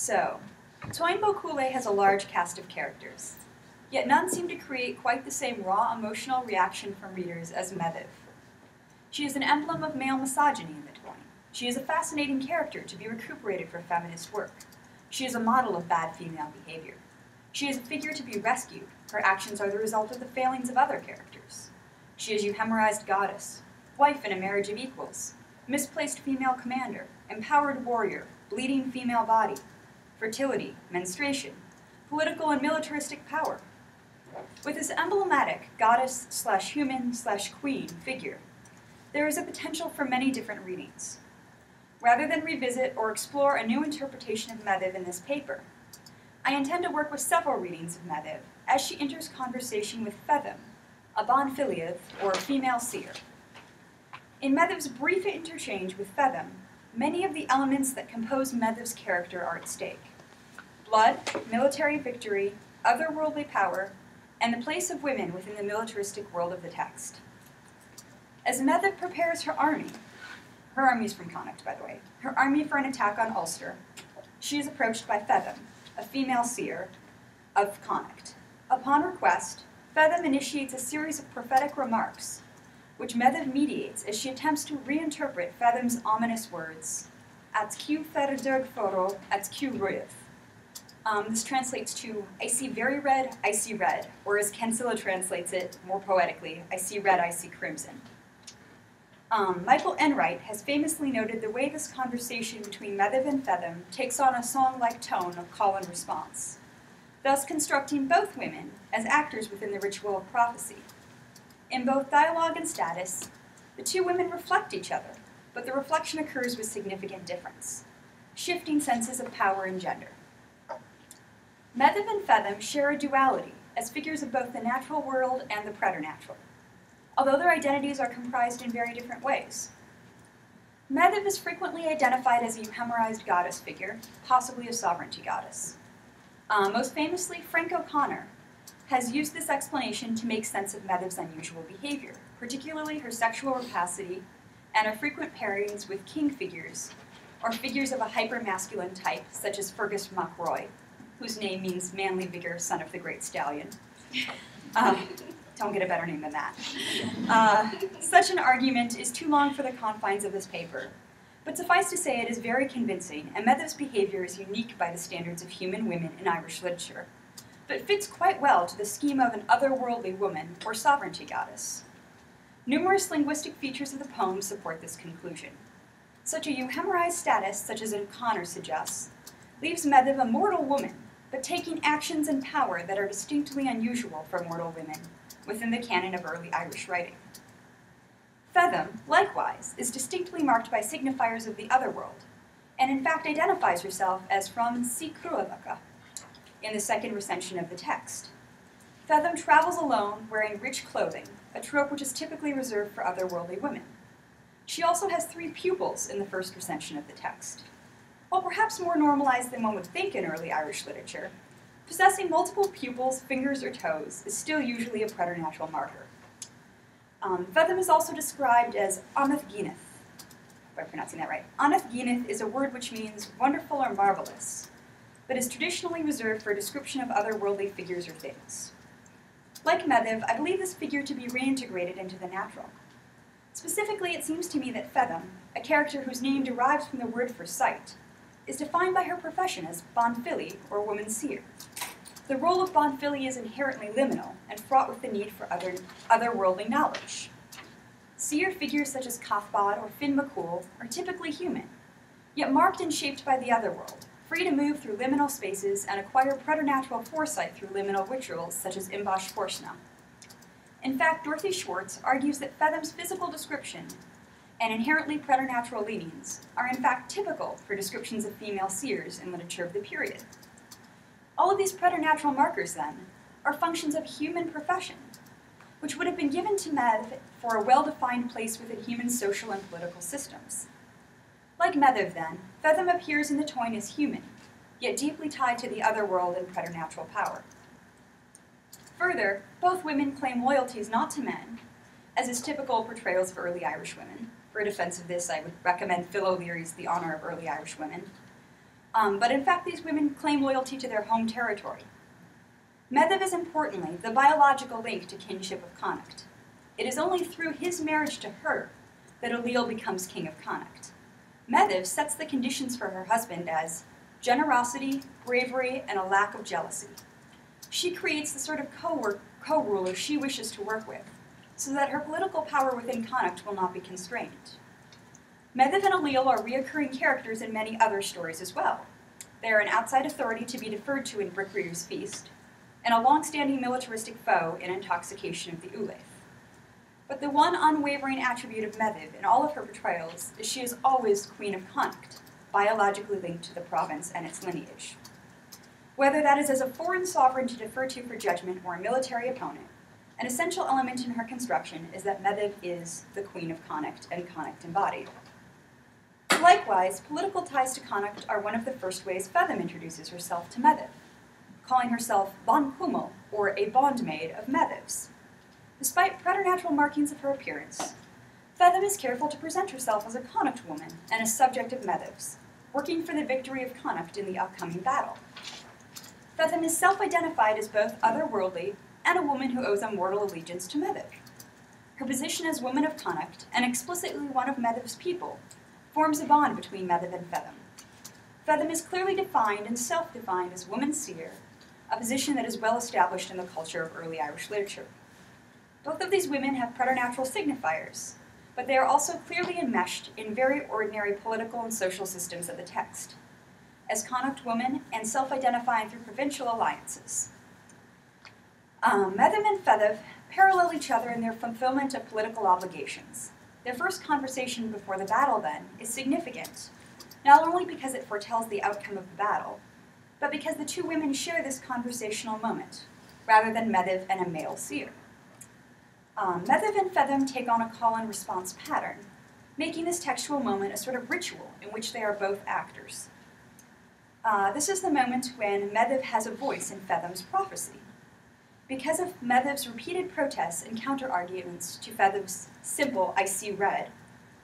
So, Táin Bó Cúilange has a large cast of characters, yet none seem to create quite the same raw emotional reaction from readers as Medb. She is an emblem of male misogyny in the Toin. She is a fascinating character to be recuperated for feminist work. She is a model of bad female behavior. She is a figure to be rescued. Her actions are the result of the failings of other characters. She is euhemerized goddess, wife in a marriage of equals, misplaced female commander, empowered warrior, bleeding female body, fertility, menstruation, political and militaristic power. With this emblematic goddess slash human slash queen figure, there is a potential for many different readings. Rather than revisit or explore a new interpretation of Medb in this paper, I intend to work with several readings of Medb as she enters conversation with Fedelm, a banfháith, or female seer. In Medb's brief interchange with Fedelm, many of the elements that compose Medb's character are at stake. Blood, military victory, otherworldly power, and the place of women within the militaristic world of the text. As Medb prepares her army, her army is from Connacht, by the way, her army for an attack on Ulster, she is approached by Fedelm, a female seer of Connacht. Upon request, Fedelm initiates a series of prophetic remarks which Medb mediates as she attempts to reinterpret Fedelm's ominous words, at Q Feriderg Foro, at Q Ruyth. Um, this translates to, I see very red, I see red, or as Kinsella translates it more poetically, I see red, I see crimson. Um, Michael Enright has famously noted the way this conversation between Medb and Fedelm takes on a song-like tone of call and response, thus constructing both women as actors within the ritual of prophecy. In both dialogue and status, the two women reflect each other, but the reflection occurs with significant difference, shifting senses of power and gender. Medb and Fedelm share a duality as figures of both the natural world and the preternatural, although their identities are comprised in very different ways. Medb is frequently identified as a euhemerized goddess figure, possibly a sovereignty goddess. Uh, most famously, Frank O'Connor has used this explanation to make sense of Medb's unusual behavior, particularly her sexual rapacity and her frequent pairings with king figures, or figures of a hyper-masculine type, such as Fergus MacRoy, whose name means manly vigor, son of the great stallion. Uh, don't get a better name than that. Uh, such an argument is too long for the confines of this paper, but suffice to say it is very convincing, and Medb's behavior is unique by the standards of human women in Irish literature but fits quite well to the scheme of an otherworldly woman or sovereignty goddess. Numerous linguistic features of the poem support this conclusion. Such a euhemerized status, such as O'Connor suggests, leaves Medb a mortal woman, but taking actions and power that are distinctly unusual for mortal women within the canon of early Irish writing. Fedelm, likewise, is distinctly marked by signifiers of the otherworld, and in fact identifies herself as from Si in the second recension of the text. Fedelm travels alone, wearing rich clothing, a trope which is typically reserved for otherworldly women. She also has three pupils in the first recension of the text. While perhaps more normalized than one would think in early Irish literature, possessing multiple pupils, fingers, or toes is still usually a preternatural marker. Um, Fedelm is also described as Aneth Gineth, if I'm pronouncing that right. Aneth Gineth is a word which means wonderful or marvelous, but is traditionally reserved for a description of otherworldly figures or things. Like Medb, I believe this figure to be reintegrated into the natural. Specifically, it seems to me that Fedelm, a character whose name derives from the word for sight, is defined by her profession as banfili, or woman seer. The role of banfili is inherently liminal and fraught with the need for other, otherworldly knowledge. Seer figures such as Cathbad or Finn McCool are typically human, yet marked and shaped by the otherworld, free to move through liminal spaces and acquire preternatural foresight through liminal rituals such as Forshna. In fact, Dorothy Schwartz argues that Fedelm's physical description and inherently preternatural leanings are in fact typical for descriptions of female seers in literature of the period. All of these preternatural markers, then, are functions of human profession, which would have been given to Medb for a well-defined place within human social and political systems. Like Medb, then, Fedelm appears in the Táin as human, yet deeply tied to the other world and preternatural power. Further, both women claim loyalties not to men, as is typical portrayals of early Irish women. For a defense of this, I would recommend Phil O'Leary's The Honor of Early Irish Women. Um, but in fact, these women claim loyalty to their home territory. Medb is importantly the biological link to kinship of Connacht. It is only through his marriage to her that Ailill becomes king of Connacht. Medb sets the conditions for her husband as generosity, bravery, and a lack of jealousy. She creates the sort of co-ruler she wishes to work with, so that her political power within Connacht will not be constrained. Medb and Ailill are reoccurring characters in many other stories as well. They are an outside authority to be deferred to in Brick Feast, and a long-standing militaristic foe in Intoxication of the Ulaid. But the one unwavering attribute of Medb in all of her portrayals is she is always Queen of Connacht, biologically linked to the province and its lineage. Whether that is as a foreign sovereign to defer to for judgment or a military opponent, an essential element in her construction is that Medb is the Queen of Connacht and Connacht embodied. Likewise, political ties to Connacht are one of the first ways Fedelm introduces herself to Medb, calling herself banchumal, or a bondmaid of Medb's. Despite preternatural markings of her appearance, Fedelm is careful to present herself as a Connacht woman and a subject of Medb's, working for the victory of Connacht in the upcoming battle. Fedelm is self-identified as both otherworldly and a woman who owes a mortal allegiance to Medb. Her position as woman of Connacht, and explicitly one of Medb's people, forms a bond between Medb and Fedelm. Fedelm is clearly defined and self-defined as woman seer, a position that is well established in the culture of early Irish literature. Both of these women have preternatural signifiers, but they are also clearly enmeshed in very ordinary political and social systems of the text, as Connacht women and self-identifying through provincial alliances. Um, and Fedelm parallel each other in their fulfillment of political obligations. Their first conversation before the battle, then, is significant, not only because it foretells the outcome of the battle, but because the two women share this conversational moment, rather than Medb and a male seer. Um, and Fedelm take on a call and response pattern, making this textual moment a sort of ritual in which they are both actors. Uh, this is the moment when Medb has a voice in Fedelm's prophecy. Because of Medb's repeated protests and counter-arguments to Fedelm's simple, I see red,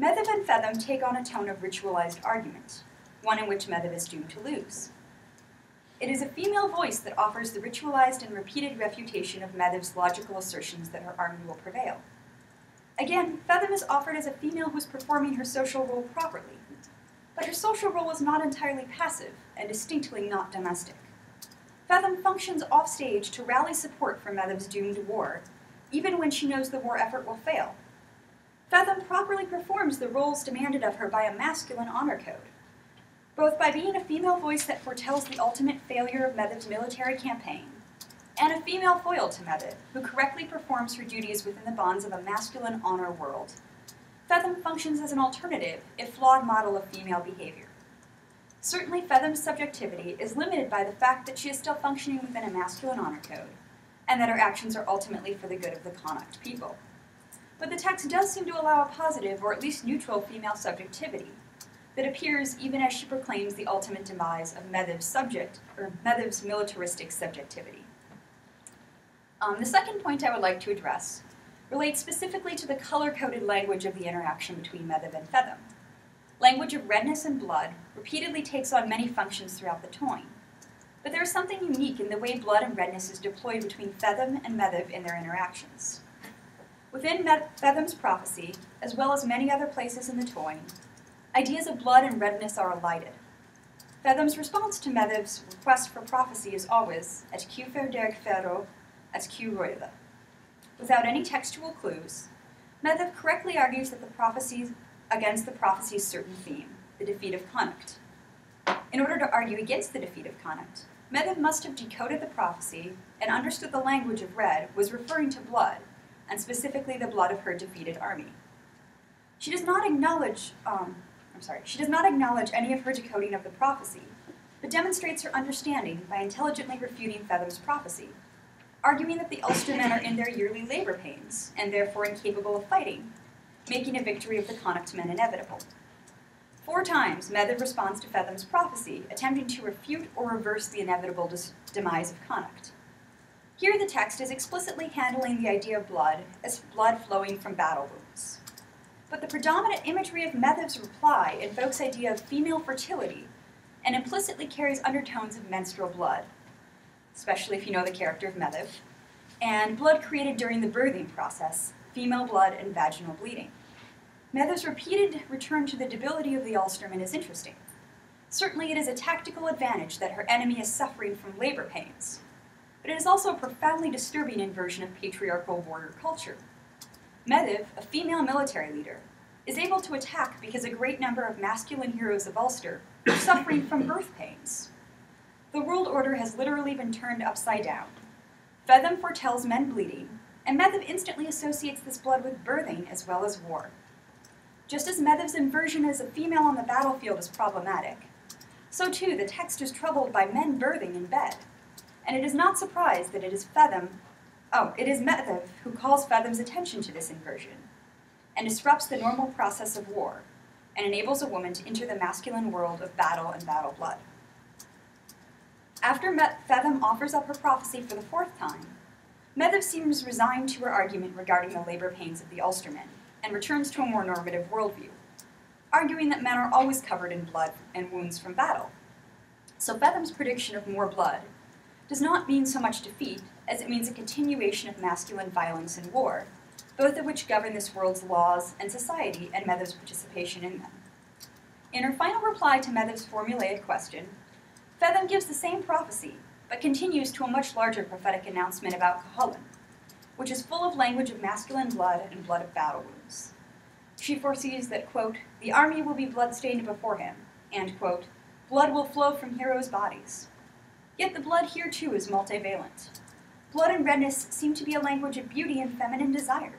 Medb and Fedelm take on a tone of ritualized argument, one in which Medb is doomed to lose. It is a female voice that offers the ritualized and repeated refutation of Medb's logical assertions that her army will prevail. Again, Fedelm is offered as a female who is performing her social role properly, but her social role is not entirely passive and distinctly not domestic. Fedelm functions offstage to rally support for Medb's doomed war, even when she knows the war effort will fail. Fedelm properly performs the roles demanded of her by a masculine honor code, both by being a female voice that foretells the ultimate failure of Medb's military campaign, and a female foil to Medb, who correctly performs her duties within the bonds of a masculine honor world. Fedelm functions as an alternative, if flawed model of female behavior. Certainly, Fedelm's subjectivity is limited by the fact that she is still functioning within a masculine honor code, and that her actions are ultimately for the good of the Connacht people. But the text does seem to allow a positive, or at least neutral, female subjectivity, that appears even as she proclaims the ultimate demise of Medb's subject, or Medb's militaristic subjectivity. Um, the second point I would like to address relates specifically to the color-coded language of the interaction between Medb and Fedelm. Language of redness and blood repeatedly takes on many functions throughout the Táin, but there is something unique in the way blood and redness is deployed between Fedelm and Medb in their interactions. Within Fedelm's prophecy, as well as many other places in the Táin, Ideas of blood and redness are elided. Fedelm's response to Medb's request for prophecy is always, et cufer derg ferro, et. Without any textual clues, Medb correctly argues that the prophecy against the prophecy's certain theme, the defeat of Connacht. In order to argue against the defeat of Connacht, Medb must have decoded the prophecy and understood the language of red was referring to blood, and specifically the blood of her defeated army. She does not acknowledge um, I'm sorry, she does not acknowledge any of her decoding of the prophecy, but demonstrates her understanding by intelligently refuting Fedelm's prophecy, arguing that the Ulstermen are in their yearly labor pains, and therefore incapable of fighting, making a victory of the Connachtmen inevitable. Four times, Medb responds to Fedelm's prophecy, attempting to refute or reverse the inevitable demise of Connacht. Here the text is explicitly handling the idea of blood as blood flowing from battle wounds. But the predominant imagery of Medb's reply invokes idea of female fertility and implicitly carries undertones of menstrual blood, especially if you know the character of Medb, and blood created during the birthing process, female blood and vaginal bleeding. Medb's repeated return to the debility of the Ulsterman is interesting. Certainly, it is a tactical advantage that her enemy is suffering from labor pains, but it is also a profoundly disturbing inversion of patriarchal warrior culture. Medb, a female military leader, is able to attack because a great number of masculine heroes of Ulster are suffering from birth pains. The world order has literally been turned upside down. Fedelm foretells men bleeding, and Medb instantly associates this blood with birthing as well as war. Just as Medb's inversion as a female on the battlefield is problematic, so too the text is troubled by men birthing in bed. And it is not surprised that it is Fedelm, oh, it is Medb who calls Fedelm's attention to this inversion and disrupts the normal process of war, and enables a woman to enter the masculine world of battle and battle blood. After Fedelm offers up her prophecy for the fourth time, Medb seems resigned to her argument regarding the labor pains of the Ulstermen, and returns to a more normative worldview, arguing that men are always covered in blood and wounds from battle. So Fedelm's prediction of more blood does not mean so much defeat as it means a continuation of masculine violence and war, both of which govern this world's laws and society and Medb's participation in them. In her final reply to Medb's formulaic question, Fedelm gives the same prophecy, but continues to a much larger prophetic announcement about Cuchulainn, which is full of language of masculine blood and blood of battle wounds. She foresees that, quote, the army will be bloodstained before him, and, quote, blood will flow from heroes' bodies. Yet the blood here too is multivalent. Blood and redness seem to be a language of beauty and feminine desire.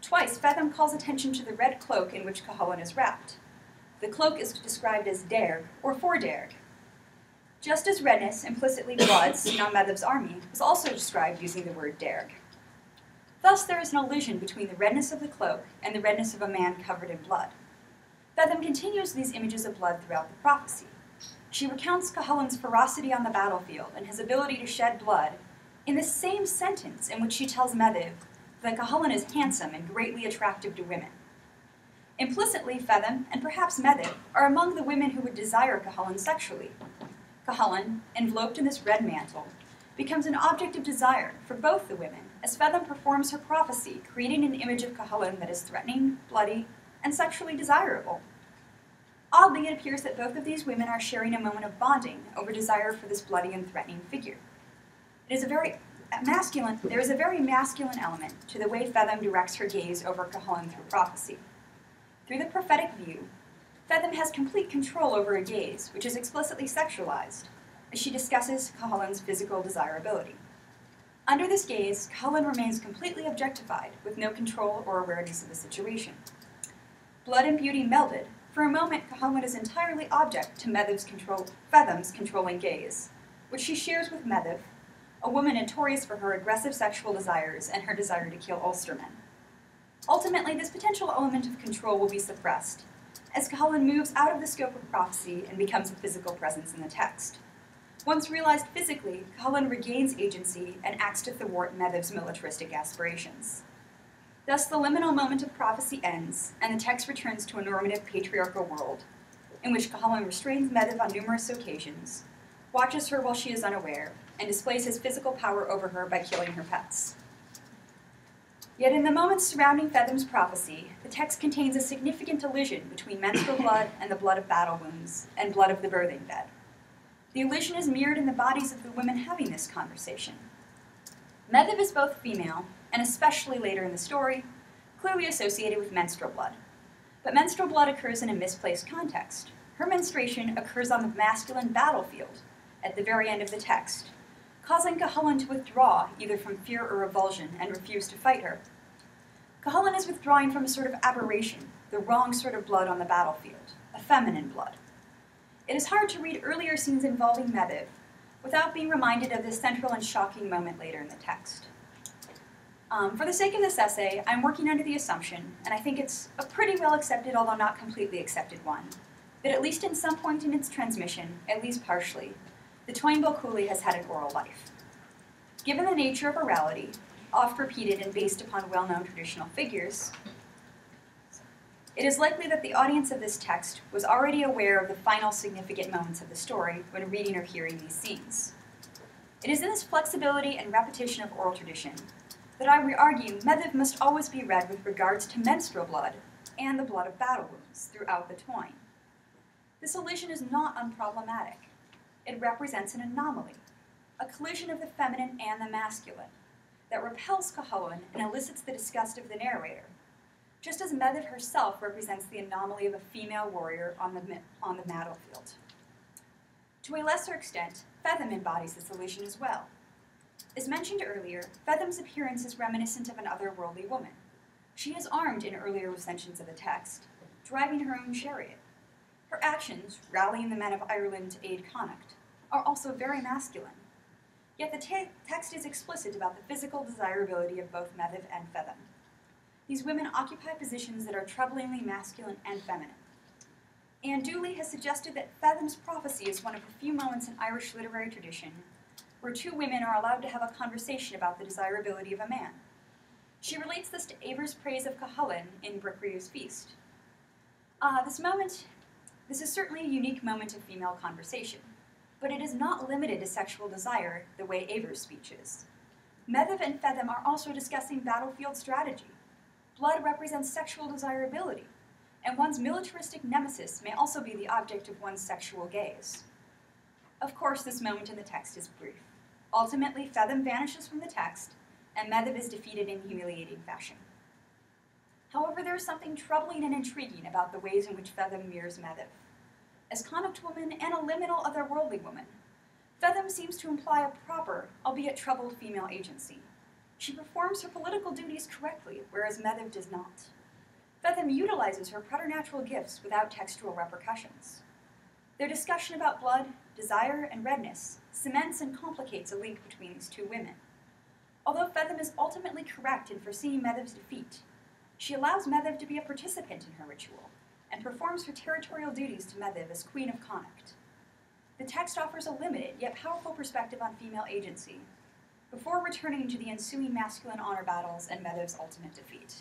Twice, Fedelm calls attention to the red cloak in which Cuchulainn is wrapped. The cloak is described as derg, or for derg. Just as redness, implicitly blood, seen on Medb's army, was also described using the word derg. Thus, there is an allusion between the redness of the cloak and the redness of a man covered in blood. Fedelm continues these images of blood throughout the prophecy. She recounts Cuchulainn's ferocity on the battlefield and his ability to shed blood in the same sentence in which she tells Medb that Cuchulainn is handsome and greatly attractive to women. Implicitly, Fedelm, and perhaps Medb, are among the women who would desire Cuchulainn sexually. Cuchulainn, enveloped in this red mantle, becomes an object of desire for both the women, as Fedelm performs her prophecy, creating an image of Cuchulainn that is threatening, bloody, and sexually desirable. Oddly, it appears that both of these women are sharing a moment of bonding over desire for this bloody and threatening figure. It is a very masculine, there is a very masculine element to the way Fedelm directs her gaze over Cuchulainn through prophecy. Through the prophetic view, Fedelm has complete control over a gaze, which is explicitly sexualized, as she discusses Cuchulainn's physical desirability. Under this gaze, Cuchulainn remains completely objectified, with no control or awareness of the situation. Blood and beauty melded, for a moment Cuchulainn is entirely object to control, Fedelm's controlling gaze, which she shares with Medb a woman notorious for her aggressive sexual desires and her desire to kill Ulstermen. Ultimately, this potential element of control will be suppressed, as Cuchulainn moves out of the scope of prophecy and becomes a physical presence in the text. Once realized physically, Cuchulainn regains agency and acts to thwart Medb's militaristic aspirations. Thus, the liminal moment of prophecy ends, and the text returns to a normative patriarchal world, in which Cuchulainn restrains Medb on numerous occasions, watches her while she is unaware, and displays his physical power over her by killing her pets. Yet in the moments surrounding Fedelm's prophecy, the text contains a significant allusion between menstrual blood and the blood of battle wounds and blood of the birthing bed. The illusion is mirrored in the bodies of the women having this conversation. Medb is both female, and especially later in the story, clearly associated with menstrual blood. But menstrual blood occurs in a misplaced context. Her menstruation occurs on the masculine battlefield, at the very end of the text, causing Cuchulainn to withdraw, either from fear or revulsion, and refuse to fight her. Cuchulainn is withdrawing from a sort of aberration, the wrong sort of blood on the battlefield, a feminine blood. It is hard to read earlier scenes involving Medb without being reminded of this central and shocking moment later in the text. Um, for the sake of this essay, I'm working under the assumption, and I think it's a pretty well accepted, although not completely accepted one, that at least in some point in its transmission, at least partially, the Táin Bó Cúilange has had an oral life. Given the nature of orality, oft repeated and based upon well known traditional figures, It is likely that the audience of this text was already aware of the final significant moments of the story when reading or hearing these scenes. It is in this flexibility and repetition of oral tradition that I would argue Medb must always be read with regards to menstrual blood and the blood of battle wounds throughout the Táin. This elision is not unproblematic. It represents an anomaly, a collision of the feminine and the masculine, that repels Cuchulainn and elicits the disgust of the narrator, just as Medb herself represents the anomaly of a female warrior on the, on the battlefield. To a lesser extent, Fedelm embodies this elision as well. As mentioned earlier, Fedelm's appearance is reminiscent of an otherworldly woman. She is armed in earlier recensions of the text, driving her own chariot. Her actions, rallying the men of Ireland to aid Connacht, are also very masculine. Yet the te- text is explicit about the physical desirability of both Medb and Fedelm. These women occupy positions that are troublingly masculine and feminine. Ann Dooley has suggested that Fedelm's prophecy is one of the few moments in Irish literary tradition where two women are allowed to have a conversation about the desirability of a man. She relates this to Emer's praise of Cuchulainn in Bricriu's feast. Uh, this moment, this is certainly a unique moment of female conversation, but it is not limited to sexual desire the way Emer's speech is. Medb and Fedelm are also discussing battlefield strategy. Blood represents sexual desirability, and one's militaristic nemesis may also be the object of one's sexual gaze. Of course, this moment in the text is brief. Ultimately, Fedelm vanishes from the text, and Medb is defeated in humiliating fashion. However, there is something troubling and intriguing about the ways in which Fedelm mirrors Medb. As Connacht woman and a liminal otherworldly woman, Fedelm seems to imply a proper, albeit troubled, female agency. She performs her political duties correctly, whereas Medb does not. Fedelm utilizes her preternatural gifts without textual repercussions. Their discussion about blood, desire, and redness cements and complicates a link between these two women. Although Fedelm is ultimately correct in foreseeing Medb's defeat, she allows Medb to be a participant in her ritual and performs her territorial duties to Medb as Queen of Connacht. The text offers a limited yet powerful perspective on female agency before returning to the ensuing masculine honor battles and Medb's ultimate defeat.